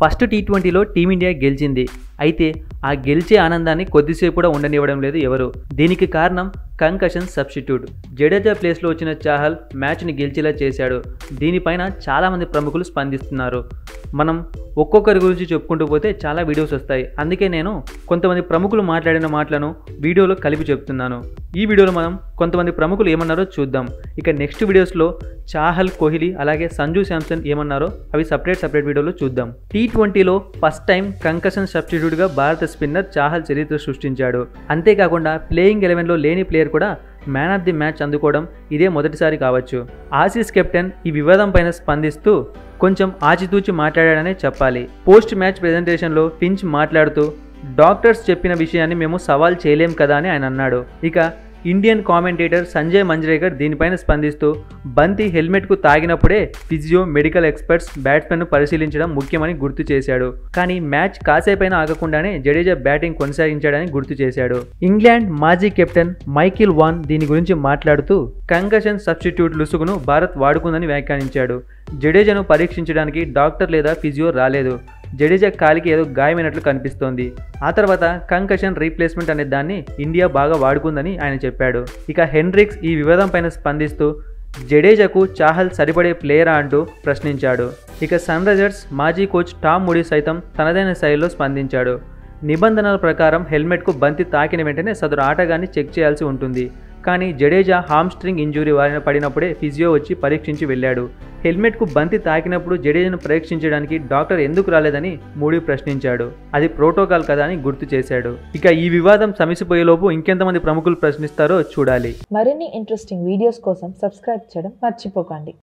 First tea ట్వంటీలో team India గెలిచింది. అయితే ఆ గెలిచే ఆనందాన్ని కొద్దిసేపు కూడా ఉండనివ్వడం లేదు ఎవరు. దీనికి కారణం కంకషన్ సబ్స్టిట్యూట్. జడేజా ప్లేస్లో వచ్చిన చాహల్ మ్యాచ్ని గెలిచేలా చేశాడు. దీనిపైన చాలామంది ప్రముఖులు స్పందిస్తున్నారు. మనం ఒక్కొక్కరి గురించి చెప్పుకుంటూ పోతే చాలా వీడియోస్ వస్తాయి. అందుకే నేను కొంతమంది ప్రముఖులు మాట్లాడిన మాటలను వీడియోలో కలిపి చెప్తున్నాను. ఈ వీడియోలో మనం కొంతమంది ప్రముఖులు ఏమన్నారో చూద్దాం. ఇక నెక్స్ట్ వీడియోస్లో చాహల్ కోహ్లీ అలాగే సంజు శాంసన్ ఏమన్నారో అవి సపరేట్ సపరేట్ వీడియోలో చూద్దాం. టీ ట్వంటీలో ఫస్ట్ టైం కంకషన్ సబ్స్టిట్యూట్గా భారత స్పిన్నర్ చాహల్ చరిత్ర సృష్టించాడు. అంతేకాకుండా ప్లేయింగ్ ఎలెవెన్లో లేని ప్లేయర్ కూడా మ్యాన్ ఆఫ్ ది మ్యాచ్ అందుకోవడం ఇదే మొదటిసారి కావచ్చు. ఆసీస్ కెప్టెన్ ఈ వివాదం పైన స్పందిస్తూ కొంచెం ఆచితూచి మాట్లాడాడనే చెప్పాలి. పోస్ట్ మ్యాచ్ ప్రెజెంటేషన్లో ఫించ్ మాట్లాడుతూ డాక్టర్స్ చెప్పిన విషయాన్ని మేము సవాల్ చేయలేం కదా అని ఆయన అన్నాడు. ఇక ఇండియన్ కామెంటేటర్ సంజయ్ మంజ్రేకర్ దీనిపైన స్పందిస్తూ బంతి హెల్మెట్కు తాగినప్పుడే ఫిజియో మెడికల్ ఎక్స్పర్ట్స్ బ్యాట్స్మెన్ను పరిశీలించడం ముఖ్యమని గుర్తు చేశాడు. కానీ మ్యాచ్ కాసేపైన ఆగకుండానే జడేజా బ్యాటింగ్ కొనసాగించాడని గుర్తు చేశాడు. ఇంగ్లాండ్ మాజీ కెప్టెన్ మైకిల్ వాన్ దీని గురించి మాట్లాడుతూ కంకషన్ సబ్స్టిట్యూట్ లుసుగును భారత్ వాడుకుందని వ్యాఖ్యానించాడు. జడేజాను పరీక్షించడానికి డాక్టర్ లేదా ఫిజియో రాలేదు. జడేజా కాలికి ఏదో గాయమైనట్లు కనిపిస్తోంది. ఆ తర్వాత కంకషన్ రీప్లేస్మెంట్ అనే దాన్ని ఇండియా బాగా వాడుకుందని ఆయన చెప్పాడు. ఇక హెన్రిక్స్ ఈ వివాదం పైన స్పందిస్తూ జడేజాకు చాహల్ సరిపడే ప్లేయరా అంటూ ప్రశ్నించాడు. ఇక సన్ రైజర్స్ మాజీ కోచ్ టామ్ ముడి సైతం తనదైన శైలిలో స్పందించాడు. నిబంధనల ప్రకారం హెల్మెట్కు బంతి తాకిన వెంటనే సదరు ఆటగాన్ని చెక్ చేయాల్సి ఉంటుంది. కానీ జడేజా హామ్స్ట్రింగ్ ఇంజురీ వారిన పడినప్పుడే ఫిజియో వచ్చి పరీక్షించి వెళ్ళాడు. హెల్మెట్కు బంతి తాకినప్పుడు జడేజాను పరీక్షించడానికి డాక్టర్ ఎందుకు రాలేదని మూడీ ప్రశ్నించాడు. అది ప్రోటోకాల్ కదా అని గుర్తు చేశాడు. ఇక ఈ వివాదం సమసిపోయేలోపు ఇంకెంతమంది ప్రముఖులు ప్రశ్నిస్తారో చూడాలి. మరిన్ని ఇంట్రెస్టింగ్ వీడియోస్ కోసం సబ్స్క్రైబ్ చేయడం మర్చిపోకండి.